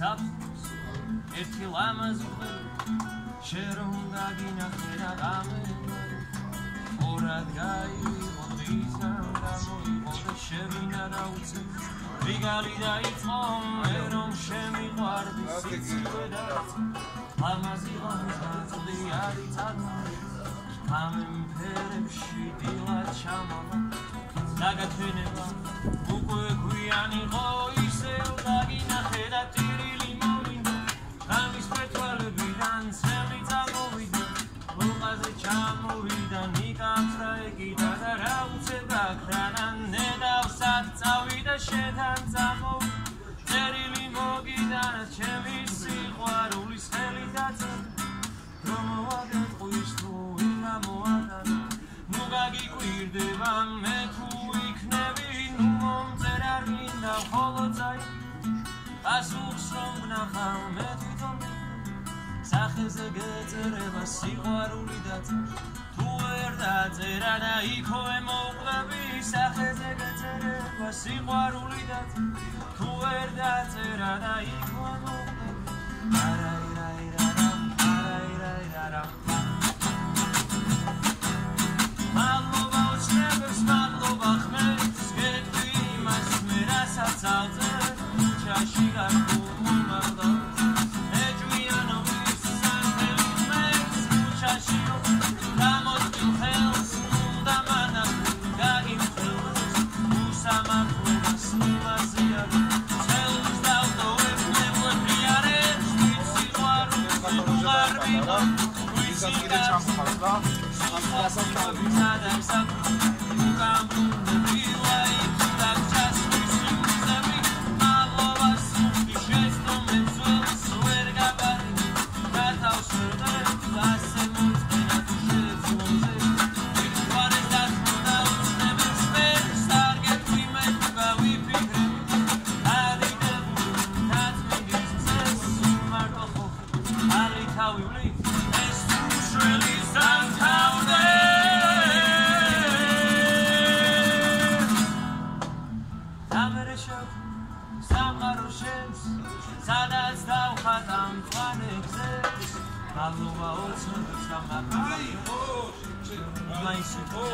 საფს ერთი ლამაზი ხელი შენ დაგინახე რა გამე ორად გაიგო ისან და მოიგო და შევინა რა უცე ვიგალი დაიწყო მე რომ შემიყვარდი სიცივე და ლამაზი ლამაზი არის თამა ამენ ფერებში დილა ჩამამა დაგათვენება უკვე გვიანი რომ ვნახავ მე თვითონ სახეზე გეწერება სიყვარული და თუ ვერ დაწერა და იქოე მოყვები სახეზე გეწერება სიყვარული და თუ ვერ დაწერა და იქოე მოყვები ვიცი და ჩამხალდა ამ დასახავი სადაც უკამუნდი სადაც დავხატამ წვანებზე მადლობა ოცნებს და მადლობა მაისი ხო